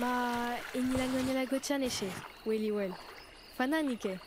Ma inilangonya gochaneshe, Willy Well. Fananike.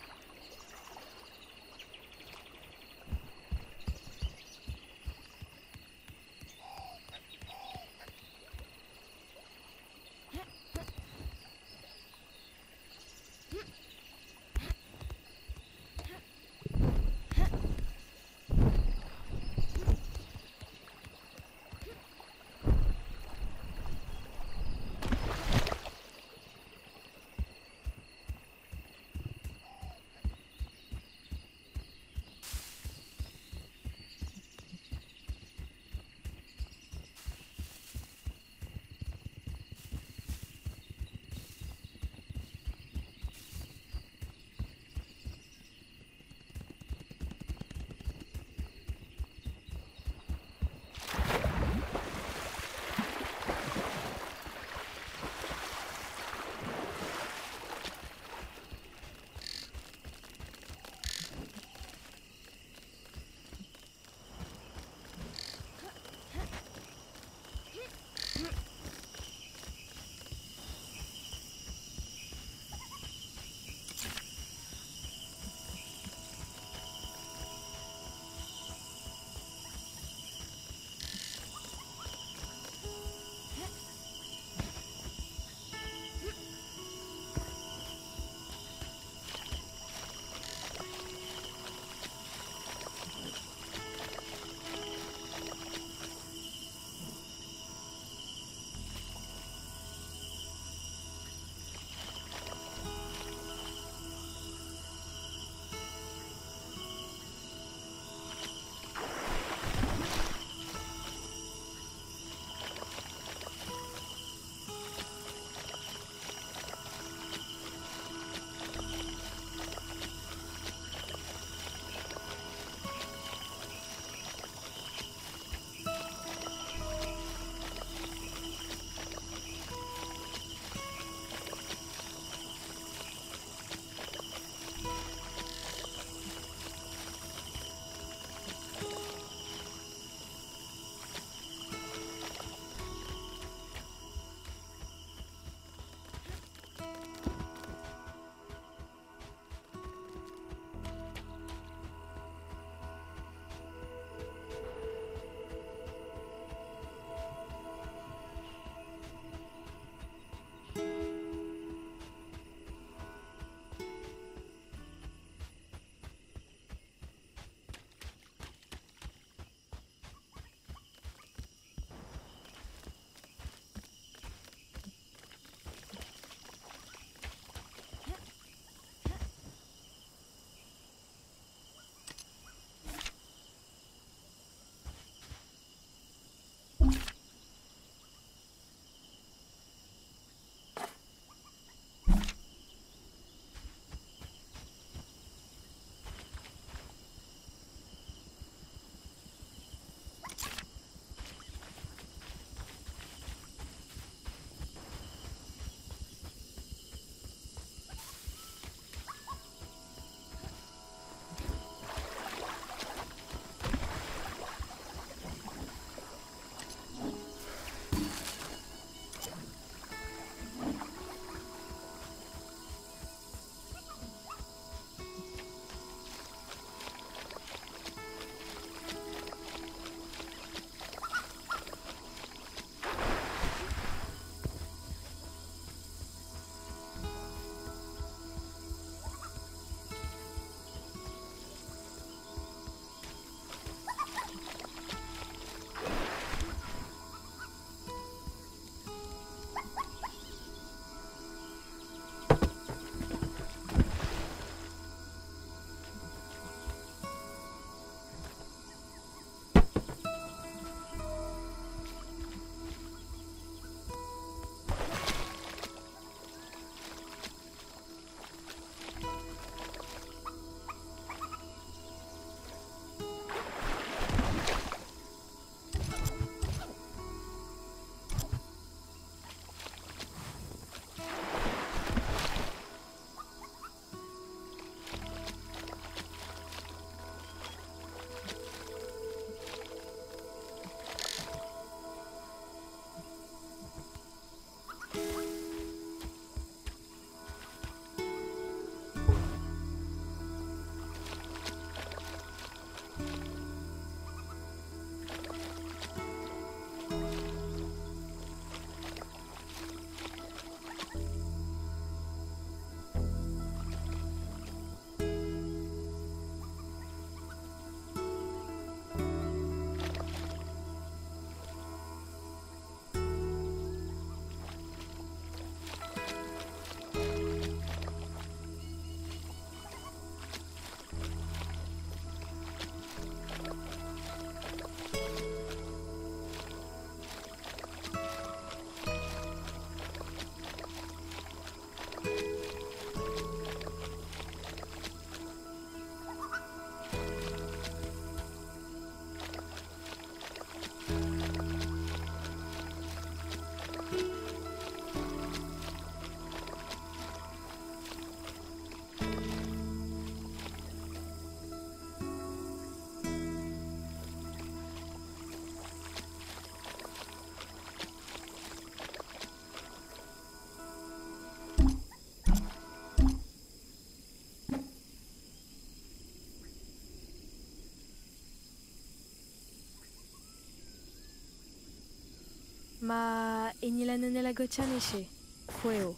inilene nelagotianesi, kweu,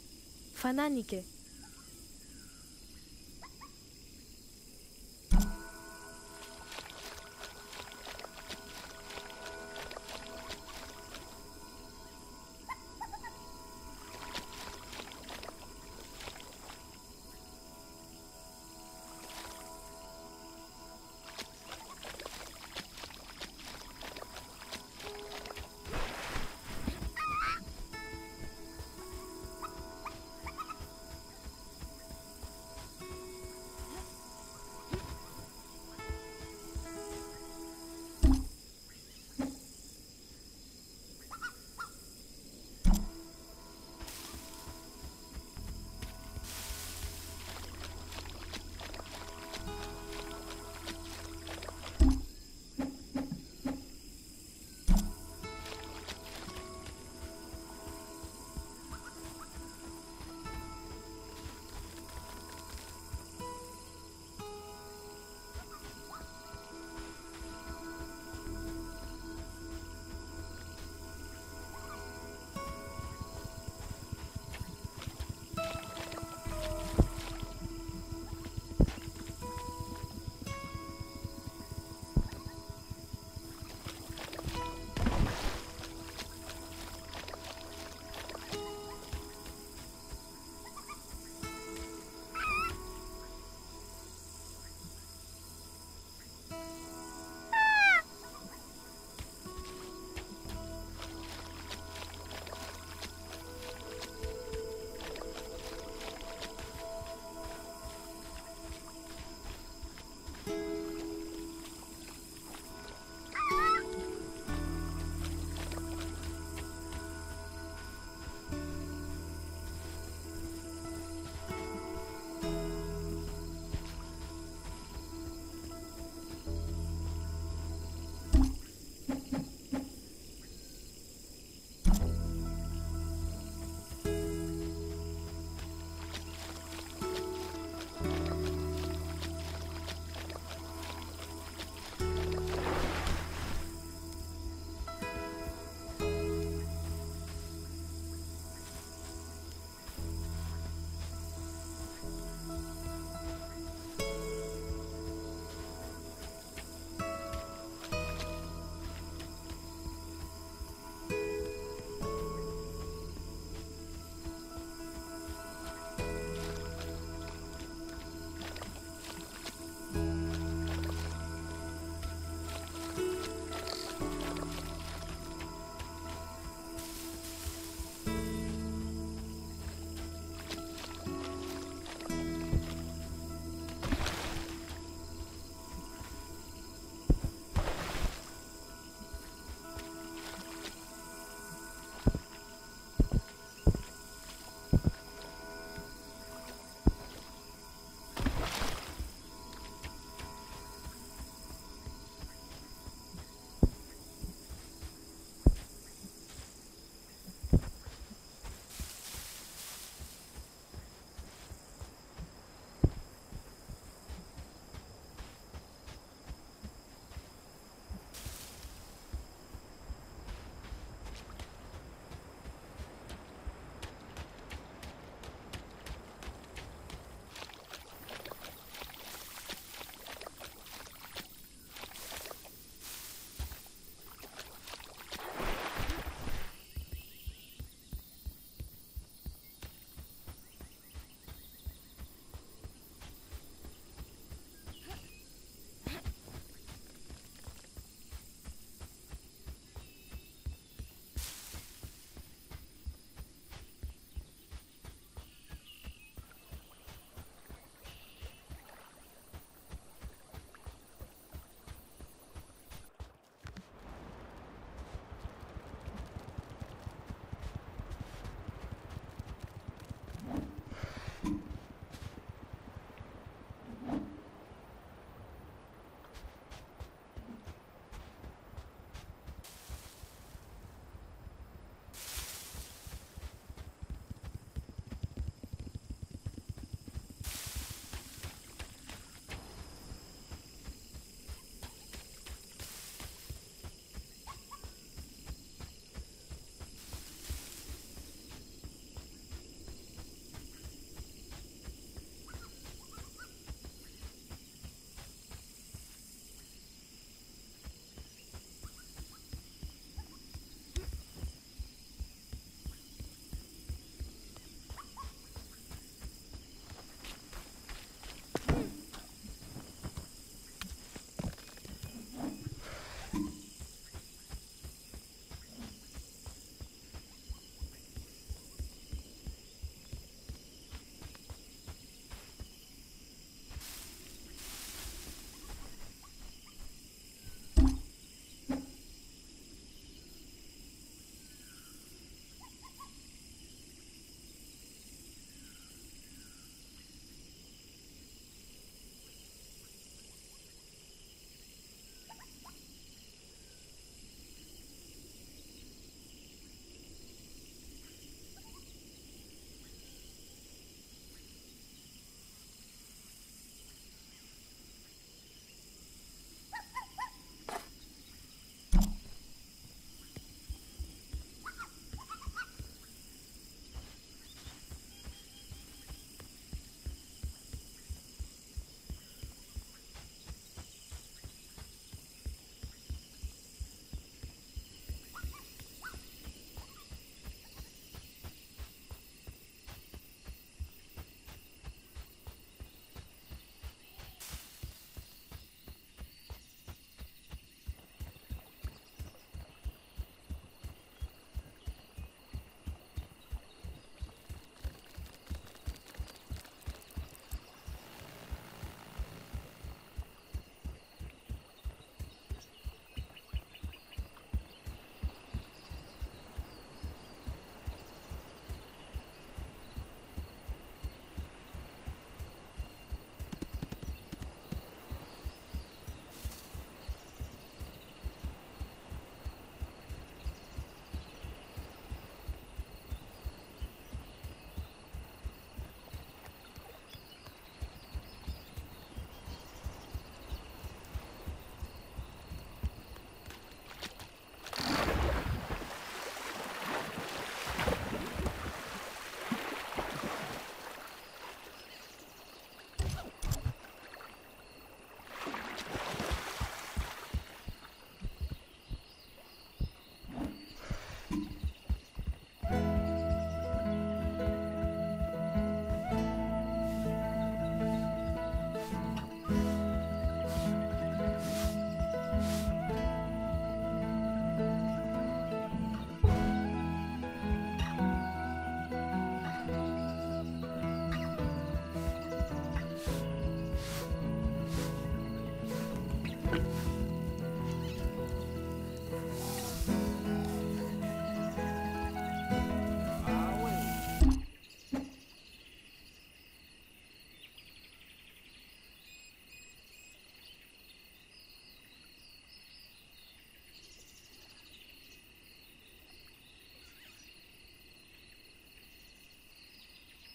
fananike,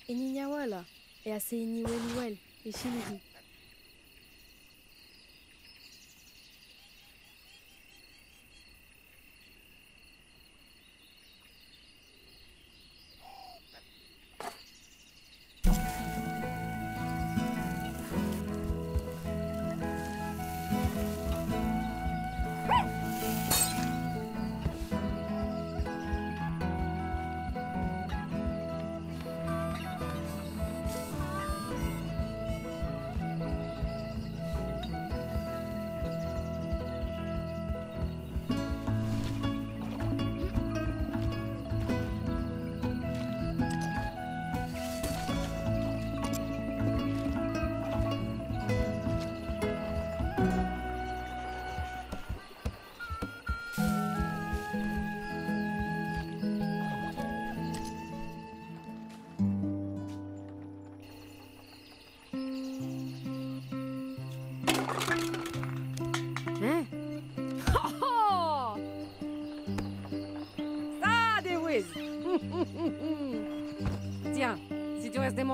Eninyawala, et Asei Niweliwel, et Shilidi.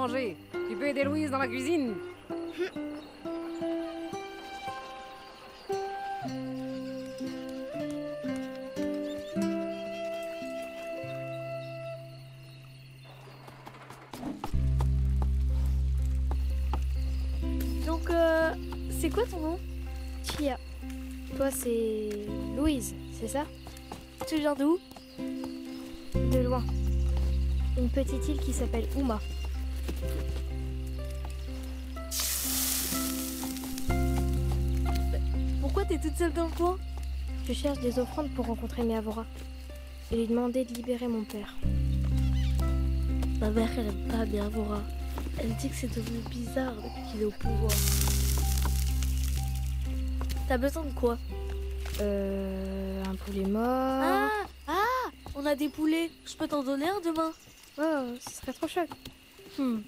Tu peux aider Louise dans la cuisine. Donc, euh, c'est quoi ton nom? Chia. Toi, c'est Louise, c'est ça? Tu viens d'où? De loin. Une petite île qui s'appelle Ouma. toute seule dans le Je cherche des offrandes pour rencontrer Meavora et lui demander de libérer mon père. Ma mère, elle aime pas Meavora. Elle dit que c'est devenu bizarre depuis qu'il est au pouvoir. T'as besoin de quoi? Euh. Un poulet mort. Ah Ah On a des poulets Je peux t'en donner un demain? Oh, ce serait trop chouette. Hmm.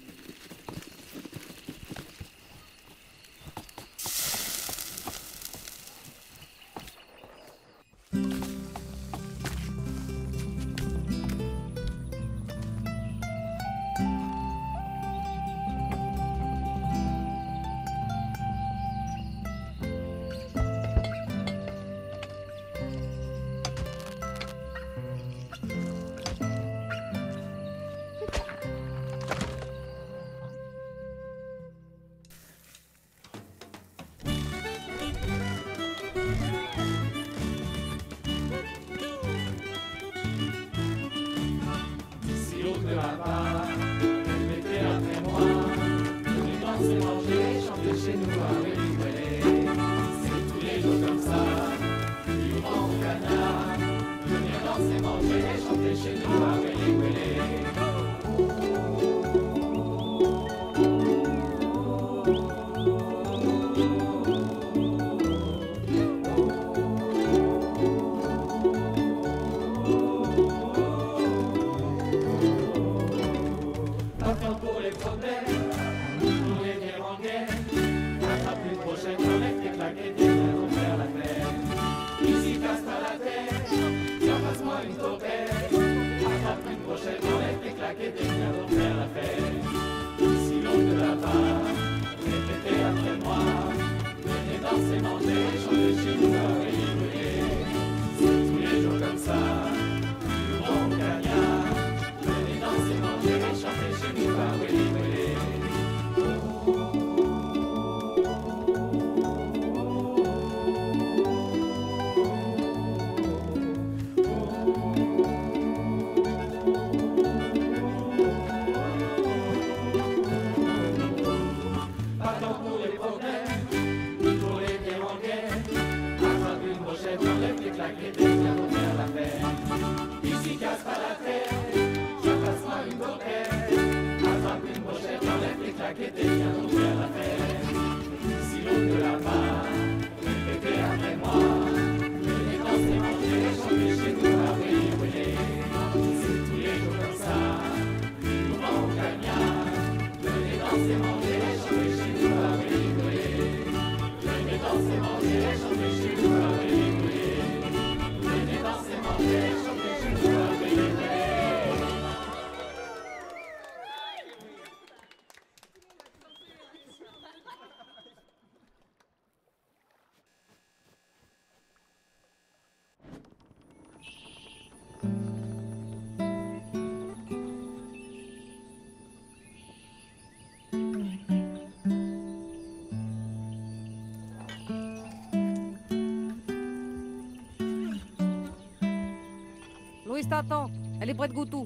Louise t'attend. Elle est près de Goutou.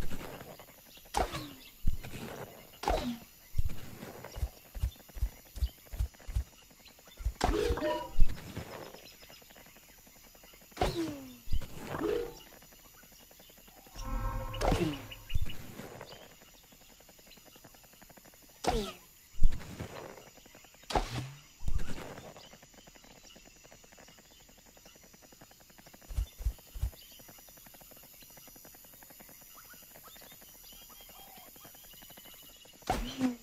here.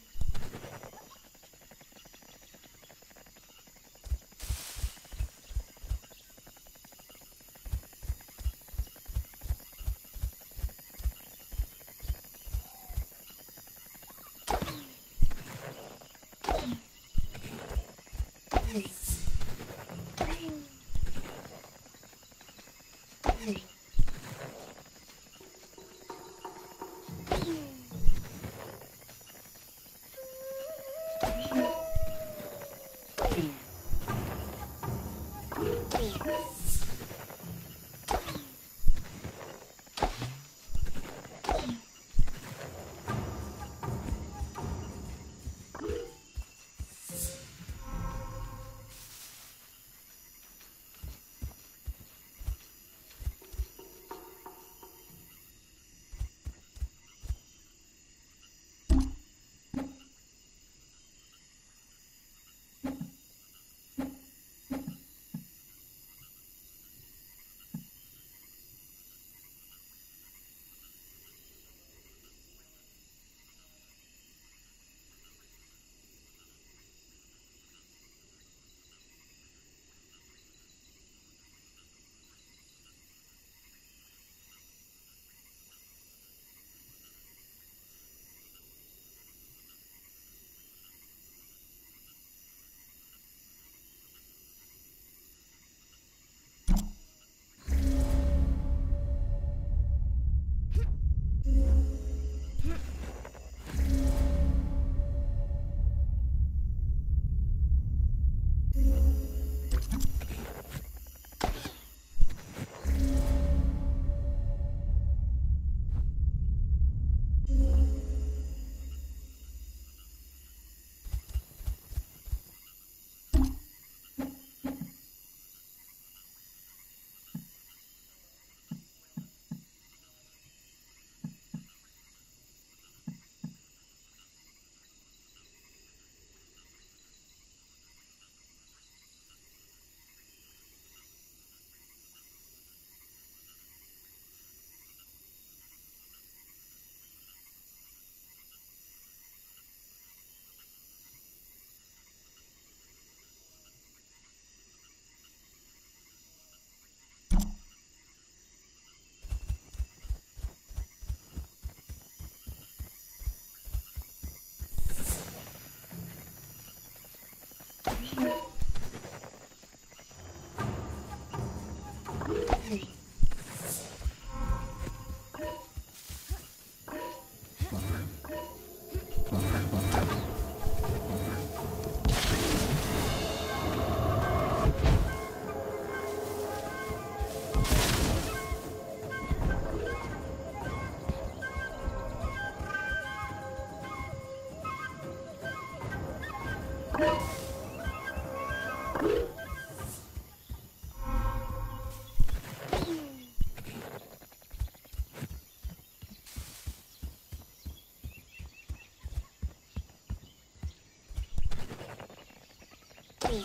Sim.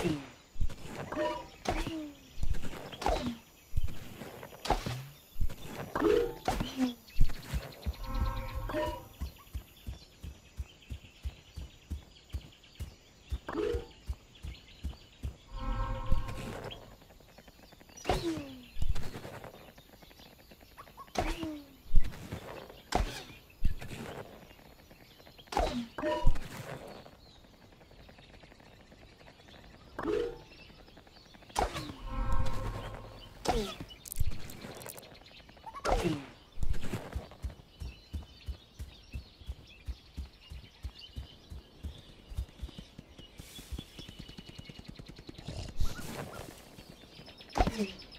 Sim. Three.